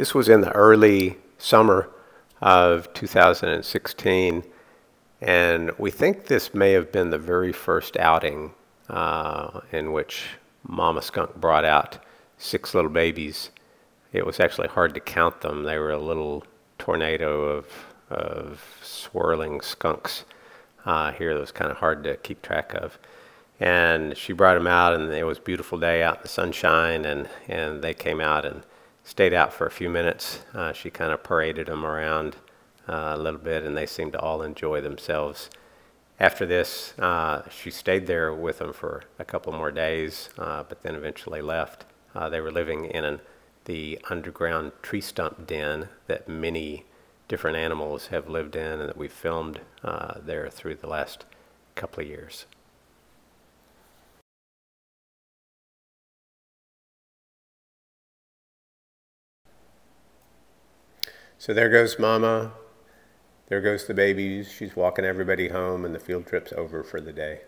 This was in the early summer of 2016, and we think this may have been the very first outing uh, in which Mama Skunk brought out six little babies. It was actually hard to count them. They were a little tornado of, of swirling skunks uh, here that was kind of hard to keep track of. And she brought them out, and it was a beautiful day out in the sunshine, and, and they came out and stayed out for a few minutes. Uh, she kind of paraded them around uh, a little bit, and they seemed to all enjoy themselves. After this, uh, she stayed there with them for a couple more days, uh, but then eventually left. Uh, they were living in an, the underground tree stump den that many different animals have lived in and that we've filmed uh, there through the last couple of years. So there goes Mama. There goes the babies. She's walking everybody home, and the field trip's over for the day.